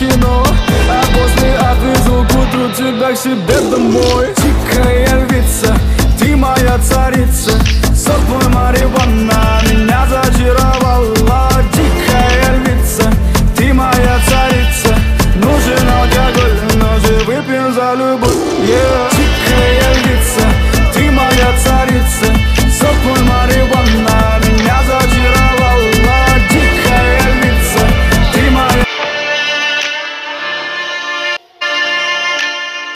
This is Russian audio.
кино. А после отвезу к утру тебя к себе домой. Дикая львица, ты моя царица. С тобой меня зачаровала. Дикая львица, ты моя царица. Нужен алкоголь, но же выпьем за любовь. Yeah.